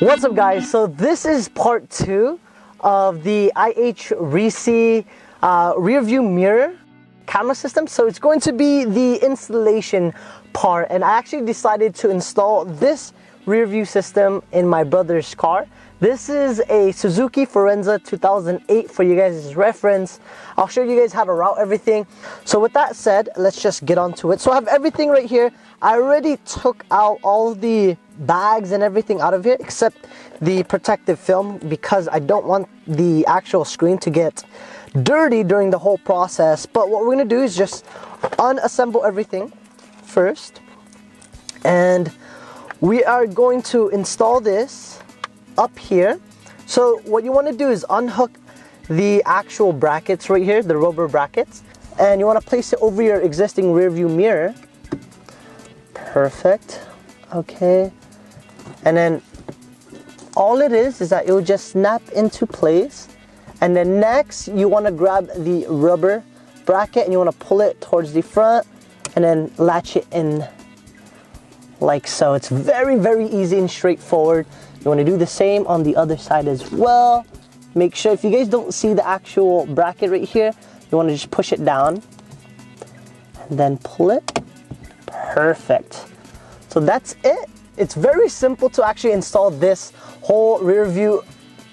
What's up guys? So this is part two of the IH Reese uh, rear view mirror camera system. So it's going to be the installation part and I actually decided to install this rear view system in my brother's car. This is a Suzuki Forenza 2008 for you guys' reference. I'll show you guys how to route everything. So with that said, let's just get on to it. So I have everything right here. I already took out all the bags and everything out of here except the protective film because I don't want the actual screen to get dirty during the whole process. But what we're gonna do is just unassemble everything first. And we are going to install this up here. So what you wanna do is unhook the actual brackets right here, the rubber brackets. And you wanna place it over your existing rear view mirror. Perfect, okay. And then all it is is that it will just snap into place. And then next you wanna grab the rubber bracket and you wanna pull it towards the front and then latch it in like so. It's very, very easy and straightforward. You wanna do the same on the other side as well. Make sure, if you guys don't see the actual bracket right here, you wanna just push it down and then pull it. Perfect. So that's it. It's very simple to actually install this whole rear view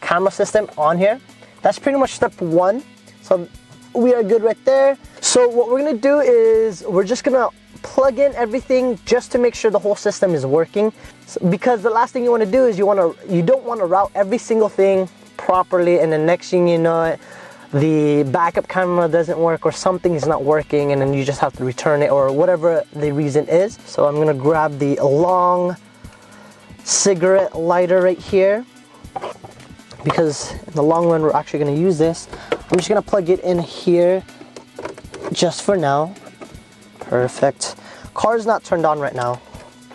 camera system on here. That's pretty much step one. So we are good right there. So what we're gonna do is we're just gonna plug in everything just to make sure the whole system is working. So, because the last thing you wanna do is you wanna you don't wanna route every single thing properly and the next thing you know it, the backup camera doesn't work or something is not working and then you just have to return it or whatever the reason is. So I'm gonna grab the long cigarette lighter right here because in the long run we're actually gonna use this. I'm just gonna plug it in here just for now. Perfect. Car is not turned on right now.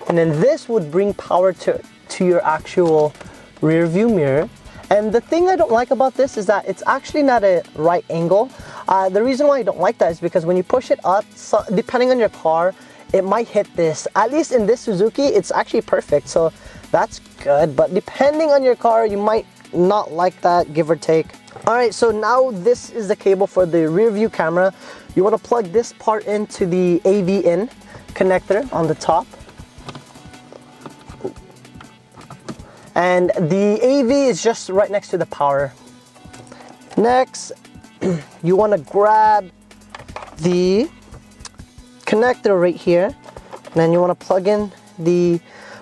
And then this would bring power to, to your actual rear view mirror. And the thing I don't like about this is that it's actually not a right angle. Uh, the reason why I don't like that is because when you push it up, so depending on your car, it might hit this. At least in this Suzuki, it's actually perfect. So that's good. But depending on your car, you might not like that, give or take. All right, so now this is the cable for the rear view camera. You wanna plug this part into the AV in connector on the top. And the AV is just right next to the power. Next, you wanna grab the connector right here. And then you wanna plug in the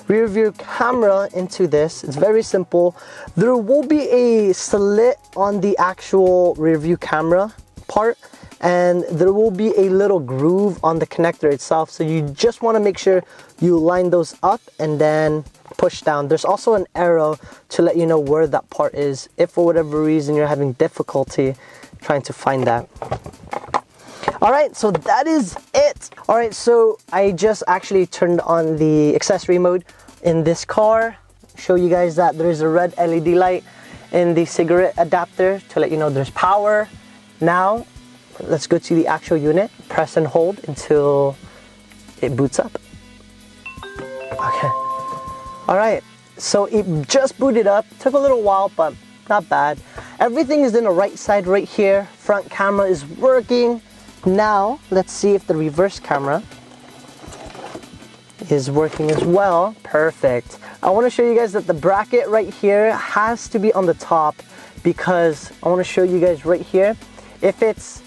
rear view camera into this. It's very simple. There will be a slit on the actual rear view camera part and there will be a little groove on the connector itself. So you just wanna make sure you line those up and then push down. There's also an arrow to let you know where that part is if for whatever reason you're having difficulty trying to find that. All right, so that is it. All right, so I just actually turned on the accessory mode in this car. Show you guys that there's a red LED light in the cigarette adapter to let you know there's power. Now, let's go to the actual unit. Press and hold until it boots up. Okay. All right, so it just booted up. Took a little while, but not bad. Everything is in the right side right here. Front camera is working. Now, let's see if the reverse camera is working as well. Perfect. I want to show you guys that the bracket right here has to be on the top because I want to show you guys right here. If it's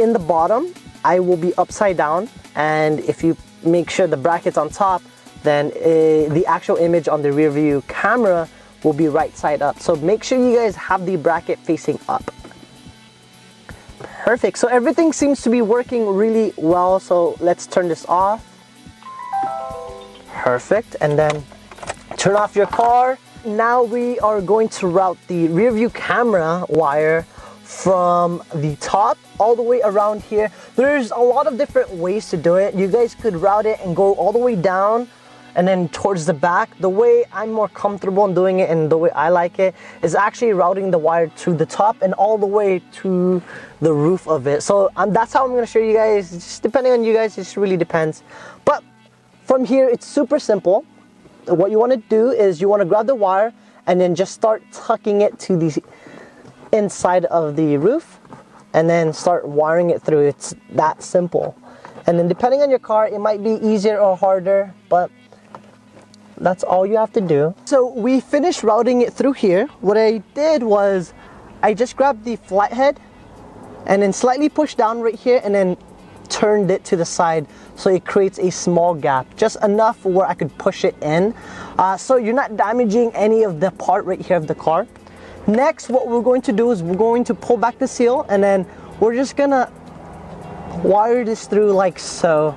in the bottom, I will be upside down. And if you make sure the bracket's on top, then uh, the actual image on the rear view camera will be right side up. So make sure you guys have the bracket facing up. Perfect, so everything seems to be working really well. So let's turn this off. Perfect, and then turn off your car. Now we are going to route the rear view camera wire from the top all the way around here. There's a lot of different ways to do it. You guys could route it and go all the way down and then towards the back. The way I'm more comfortable in doing it and the way I like it is actually routing the wire to the top and all the way to the roof of it. So um, that's how I'm gonna show you guys. Just depending on you guys, it just really depends. But from here, it's super simple. what you want to do is you want to grab the wire and then just start tucking it to the inside of the roof and then start wiring it through. It's that simple. And then depending on your car, it might be easier or harder, but that's all you have to do. So we finished routing it through here. What I did was I just grabbed the flathead and then slightly pushed down right here and then turned it to the side so it creates a small gap just enough where I could push it in uh, so you're not damaging any of the part right here of the car next what we're going to do is we're going to pull back the seal and then we're just gonna wire this through like so.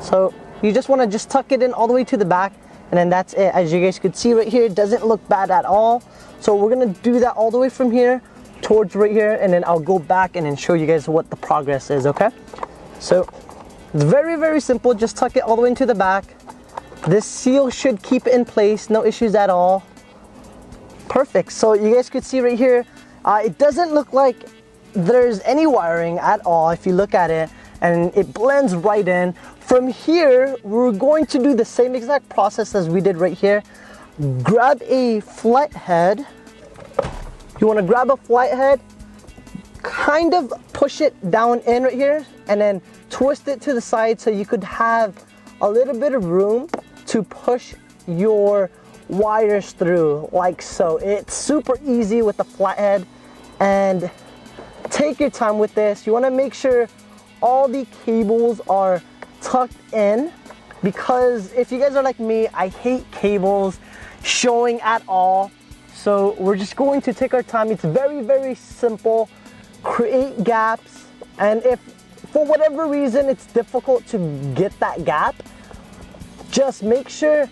So you just want to just tuck it in all the way to the back and then that's it. As you guys could see right here it doesn't look bad at all. So we're gonna do that all the way from here towards right here and then I'll go back and then show you guys what the progress is okay? So it's very very simple. Just tuck it all the way into the back. This seal should keep in place. No issues at all perfect. So you guys could see right here uh, it doesn't look like there's any wiring at all if you look at it and it blends right in. From here we're going to do the same exact process as we did right here. Grab a flat head. you want to grab a flat head, kind of push it down in right here, and then twist it to the side so you could have a little bit of room to push your wires through like so. It's super easy with the flathead and take your time with this. You want to make sure all the cables are tucked in because if you guys are like me, I hate cables showing at all. So we're just going to take our time. It's very, very simple. Create gaps. And if for whatever reason it's difficult to get that gap, just make sure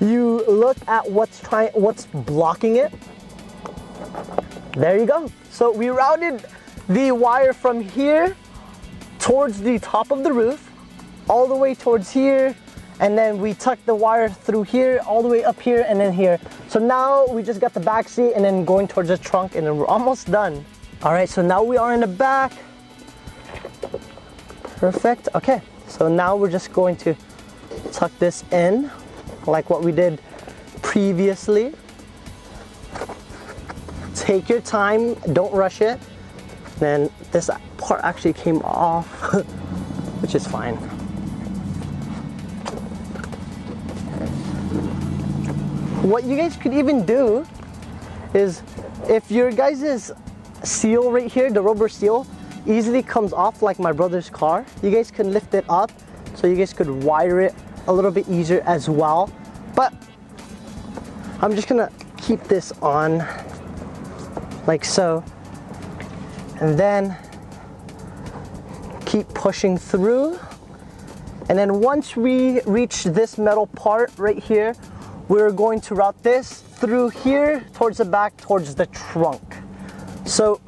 you look at what's trying what's blocking it. There you go. So we routed the wire from here towards the top of the roof, all the way towards here, and then we tuck the wire through here all the way up here and then here. So now we just got the back seat and then going towards the trunk and then we're almost done. All right so now we are in the back. Perfect. Okay so now we're just going to tuck this in like what we did previously. Take your time don't rush it. Then this part actually came off which is fine. What you guys could even do is if your guys' seal right here, the rubber seal, easily comes off like my brother's car, you guys can lift it up so you guys could wire it a little bit easier as well. But I'm just gonna keep this on like so. And then keep pushing through. And then once we reach this metal part right here, we're going to route this through here towards the back towards the trunk so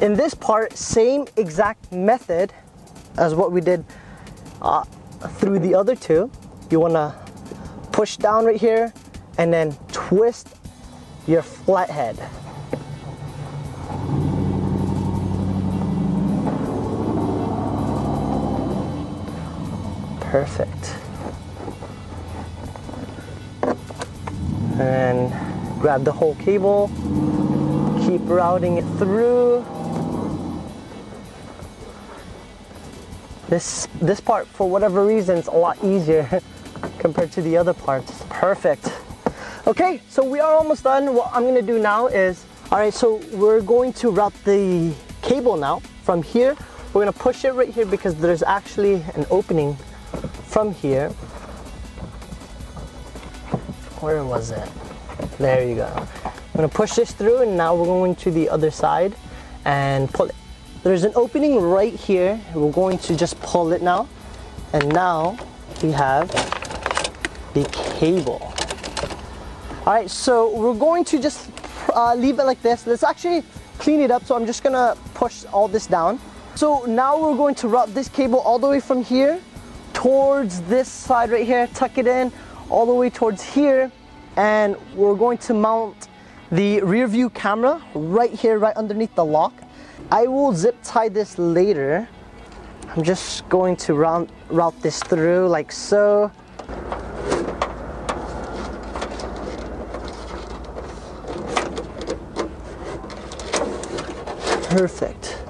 in this part same exact method as what we did uh, through the other two you want to push down right here and then twist your flathead. Perfect. And grab the whole cable keep routing it through this this part for whatever reason is a lot easier compared to the other parts perfect okay so we are almost done what I'm gonna do now is all right so we're going to route the cable now from here we're gonna push it right here because there's actually an opening from here where was it? There you go. I'm gonna push this through and now we're going to the other side and pull it. There's an opening right here. We're going to just pull it now. And now we have the cable. All right, so we're going to just uh, leave it like this. Let's actually clean it up. So I'm just gonna push all this down. So now we're going to route this cable all the way from here towards this side right here, tuck it in, all the way towards here and we're going to mount the rear view camera right here, right underneath the lock. I will zip tie this later. I'm just going to round, route this through like so. Perfect.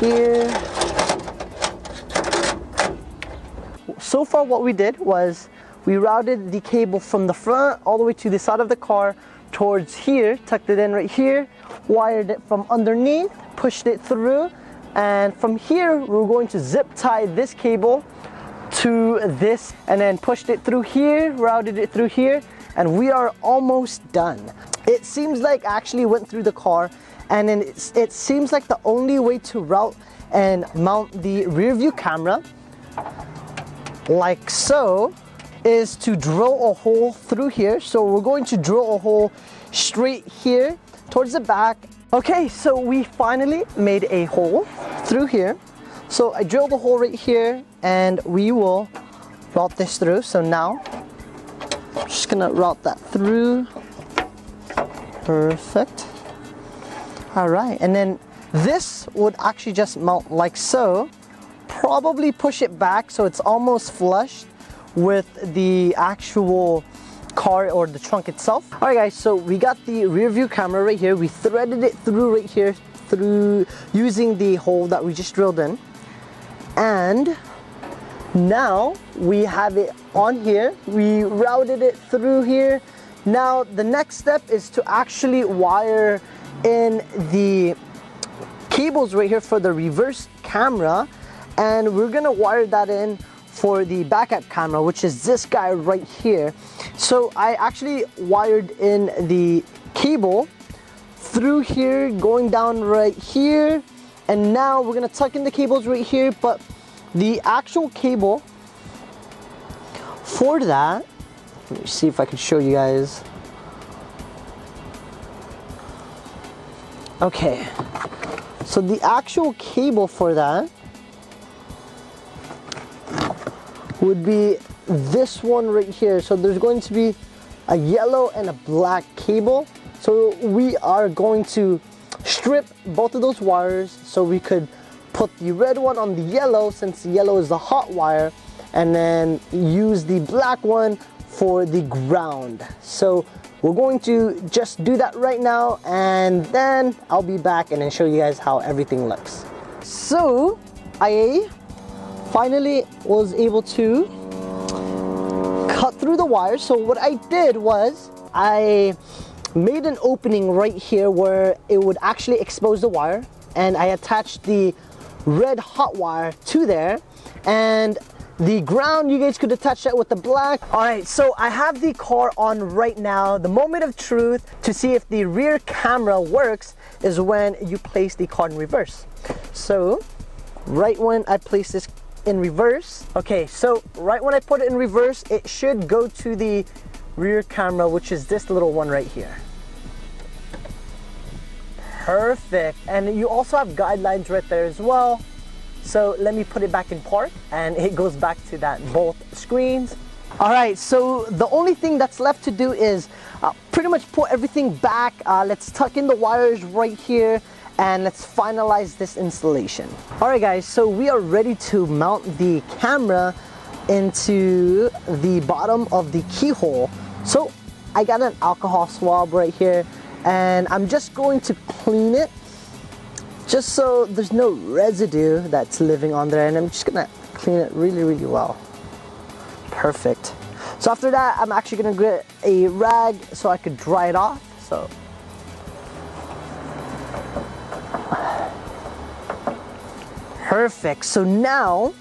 Here. So far what we did was we routed the cable from the front all the way to the side of the car towards here, tucked it in right here, wired it from underneath, pushed it through, and from here we're going to zip tie this cable to this and then pushed it through here, routed it through here, and we are almost done. It seems like I actually went through the car and then it seems like the only way to route and mount the rear view camera like so is to drill a hole through here. So we're going to drill a hole straight here towards the back. Okay, so we finally made a hole through here. So I drilled a hole right here and we will route this through. So now I'm just gonna route that through. Perfect. All right, and then this would actually just mount like so. Probably push it back so it's almost flush with the actual car or the trunk itself. All right guys, so we got the rear view camera right here. We threaded it through right here through using the hole that we just drilled in. And now we have it on here. We routed it through here. Now the next step is to actually wire in the cables right here for the reverse camera and we're gonna wire that in for the backup camera which is this guy right here. So I actually wired in the cable through here going down right here and now we're gonna tuck in the cables right here but the actual cable for that let me see if I can show you guys okay so the actual cable for that would be this one right here. So there's going to be a yellow and a black cable. So we are going to strip both of those wires so we could put the red one on the yellow since the yellow is the hot wire and then use the black one for the ground. So we're going to just do that right now and then I'll be back and then show you guys how everything looks. So I finally was able to cut through the wire. So what I did was I made an opening right here where it would actually expose the wire and I attached the red hot wire to there and the ground you guys could attach that with the black all right so i have the car on right now the moment of truth to see if the rear camera works is when you place the car in reverse so right when i place this in reverse. Okay, so right when I put it in reverse, it should go to the rear camera, which is this little one right here. Perfect. And you also have guidelines right there as well. So let me put it back in park and it goes back to that both screens. All right, so the only thing that's left to do is uh, pretty much put everything back. Uh, let's tuck in the wires right here and let's finalize this installation. All right guys, so we are ready to mount the camera into the bottom of the keyhole. So I got an alcohol swab right here and I'm just going to clean it just so there's no residue that's living on there and I'm just gonna clean it really, really well. Perfect. So after that, I'm actually gonna get a rag so I could dry it off. So Perfect. So now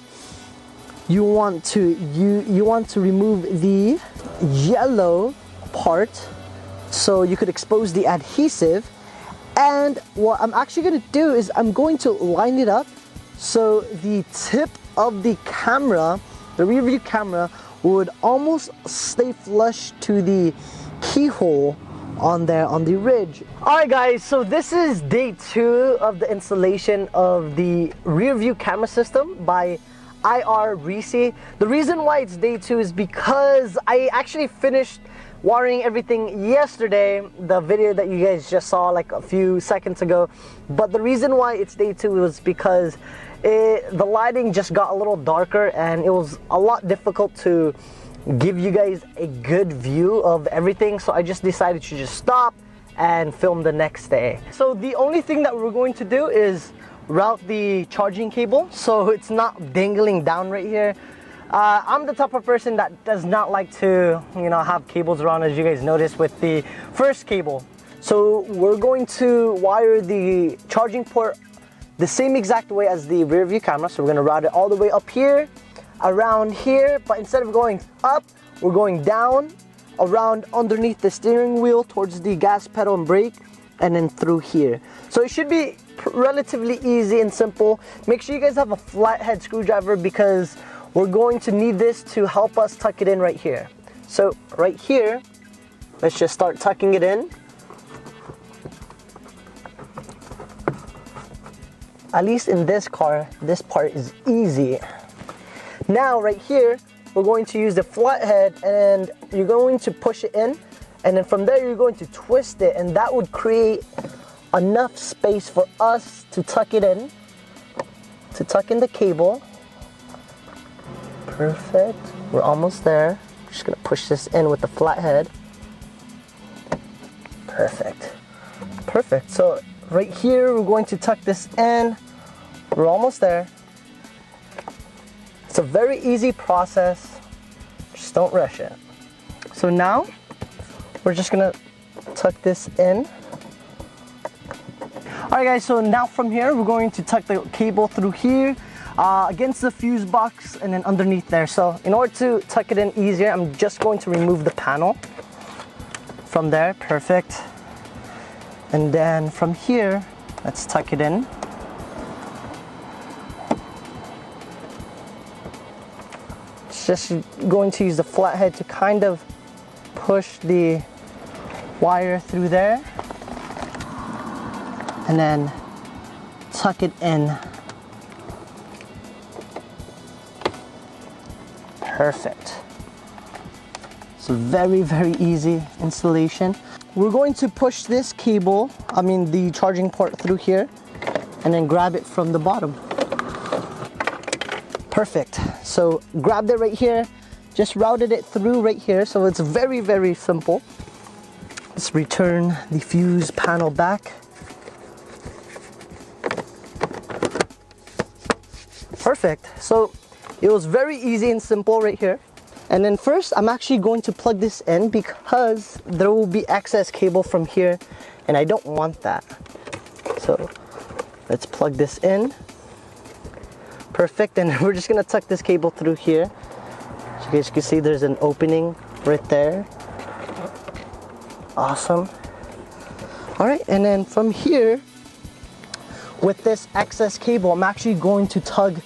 you want to you you want to remove the yellow part so you could expose the adhesive and what I'm actually to do is I'm going to line it up so the tip of the camera the rear view camera would almost stay flush to the keyhole on there on the ridge. Alright guys, so this is day two of the installation of the rear view camera system by IR Reese. The reason why it's day two is because I actually finished wiring everything yesterday, the video that you guys just saw like a few seconds ago. But the reason why it's day two was because it, the lighting just got a little darker and it was a lot difficult to give you guys a good view of everything. So I just decided to just stop and film the next day. So the only thing that we're going to do is route the charging cable so it's not dangling down right here. Uh, I'm the type of person that does not like to, you know, have cables around as you guys noticed with the first cable. So we're going to wire the charging port the same exact way as the rear view camera. So we're gonna route it all the way up here, around here, but instead of going up, we're going down, around underneath the steering wheel towards the gas pedal and brake, and then through here. So it should be relatively easy and simple. Make sure you guys have a flathead screwdriver because we're going to need this to help us tuck it in right here. So right here, let's just start tucking it in. At least in this car, this part is easy. Now right here, we're going to use the flathead and you're going to push it in and then from there you're going to twist it and that would create enough space for us to tuck it in, to tuck in the cable. Perfect, we're almost there. Just gonna push this in with the flathead. Perfect, perfect. So right here, we're going to tuck this in. We're almost there. It's a very easy process. Just don't rush it. So now we're just gonna tuck this in. All right guys, so now from here, we're going to tuck the cable through here uh, against the fuse box and then underneath there. So in order to tuck it in easier, I'm just going to remove the panel from there, perfect. And then from here, let's tuck it in. Just going to use the flathead to kind of push the wire through there and then tuck it in. Perfect. So very, very easy installation. We're going to push this cable, I mean the charging port through here, and then grab it from the bottom. Perfect. So grabbed it right here, just routed it through right here. So it's very, very simple. Let's return the fuse panel back. Perfect. So it was very easy and simple right here. And then first, I'm actually going to plug this in because there will be excess cable from here and I don't want that. So let's plug this in. Perfect, and we're just gonna tuck this cable through here. So you guys can see there's an opening right there. Awesome. All right, and then from here, with this excess cable, I'm actually going to tug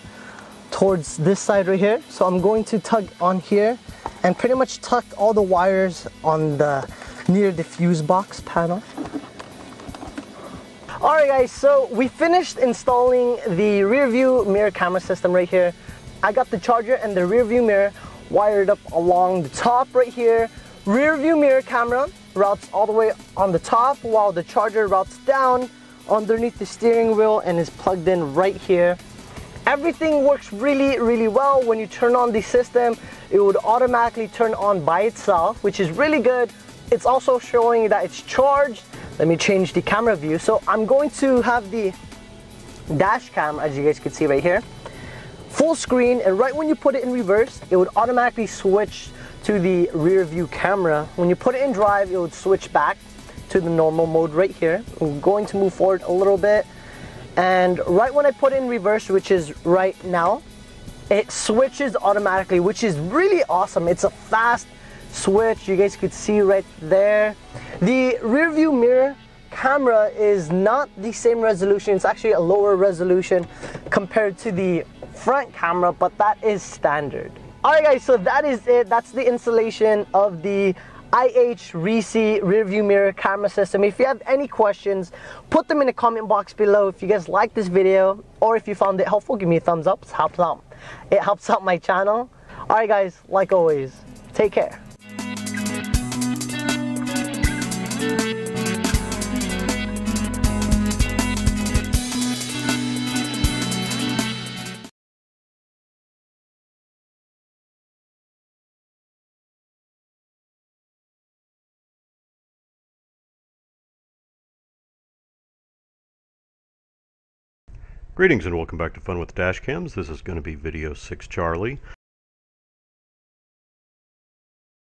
towards this side right here. So I'm going to tug on here and pretty much tuck all the wires on the near the fuse box panel. All right guys, so we finished installing the rear view mirror camera system right here. I got the charger and the rear view mirror wired up along the top right here. Rear view mirror camera routes all the way on the top while the charger routes down underneath the steering wheel and is plugged in right here. Everything works really, really well. When you turn on the system, it would automatically turn on by itself, which is really good. It's also showing that it's charged. Let me change the camera view. So I'm going to have the dash cam, as you guys can see right here, full screen, and right when you put it in reverse, it would automatically switch to the rear view camera. When you put it in drive, it would switch back to the normal mode right here. I'm going to move forward a little bit. And right when I put in reverse, which is right now, it switches automatically, which is really awesome. It's a fast switch. You guys could see right there. The rear view mirror camera is not the same resolution. It's actually a lower resolution compared to the front camera, but that is standard. All right guys, so that is it. That's the installation of the IH Reese rear view mirror camera system. If you have any questions, put them in the comment box below. If you guys like this video or if you found it helpful, give me a thumbs up. It helps out. it helps out my channel. Alright guys, like always, take care. Greetings and welcome back to Fun with Dashcams. This is going to be video 6 Charlie.